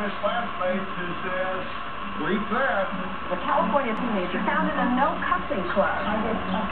his last who says, read that. The California teenager founded a no cussing club. I did cuss